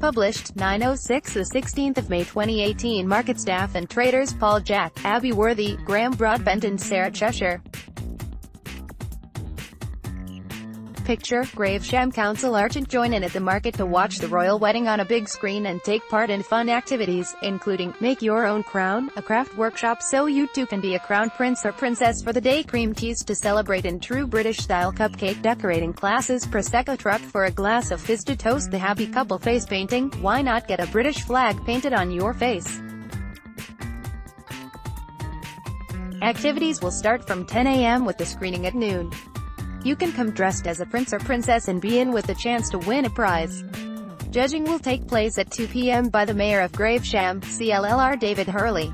Published, 906 the 16th of May 2018 Market staff and traders Paul Jack, Abby Worthy, Graham Broadbent and Sarah Cheshire. Picture, Gravesham Council Archant join in at the market to watch the royal wedding on a big screen and take part in fun activities, including, make your own crown, a craft workshop so you too can be a crown prince or princess for the day, cream teas to celebrate in true British-style cupcake decorating classes, Prosecco truck for a glass of fizz to toast the happy couple face painting, why not get a British flag painted on your face? Activities will start from 10 a.m. with the screening at noon. You can come dressed as a prince or princess and be in with a chance to win a prize. Judging will take place at 2 p.m. by the mayor of Gravesham, CLLR David Hurley.